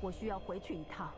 我需要回去一趟。